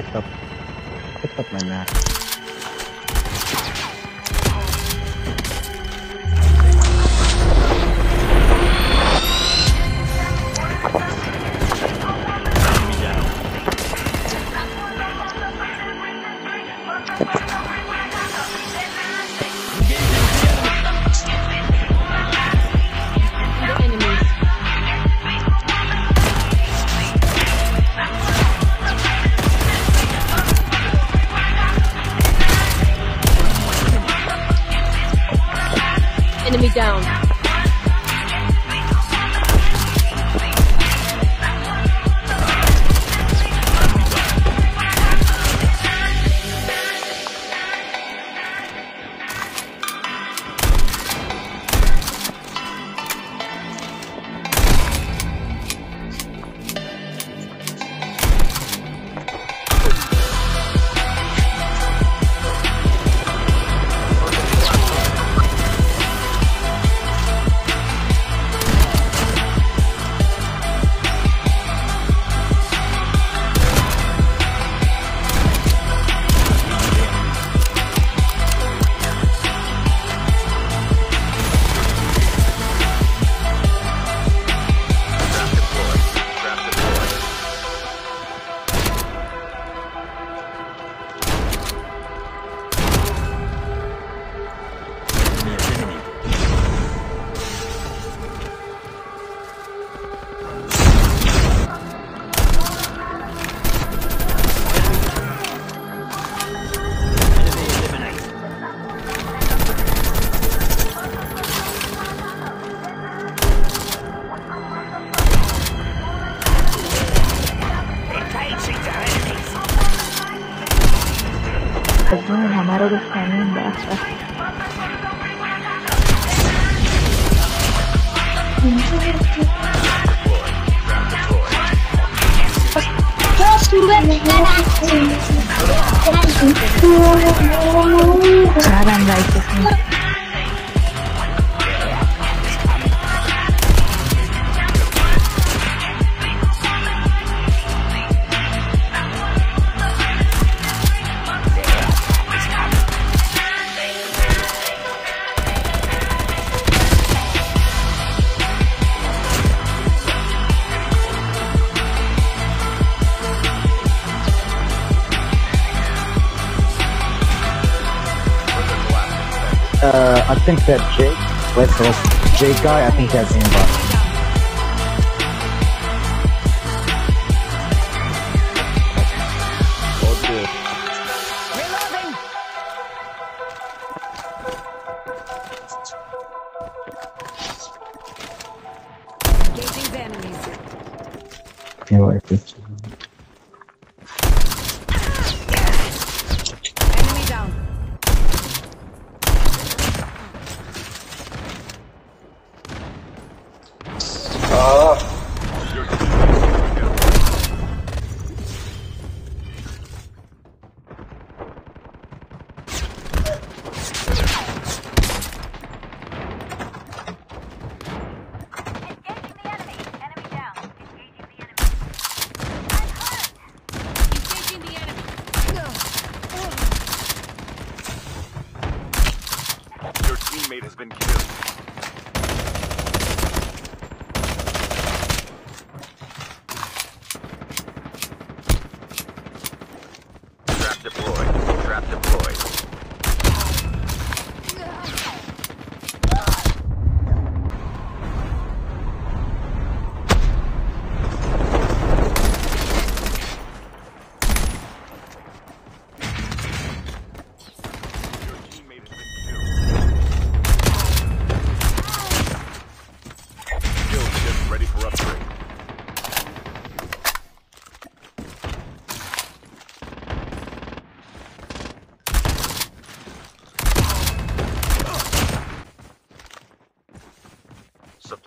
picked up picked up my Mac. Down. जो हमारा तो standing God, I'm like this. Uh, I think that Jake, wait, so Jake guy, I think that's dude. Engaging the enemies. Yeah, wait, wait. Enemy down. Engaging the enemy. Your teammate has been killed.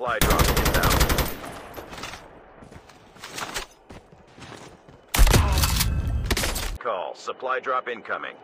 Supply drop inbound. Call. Supply drop incoming.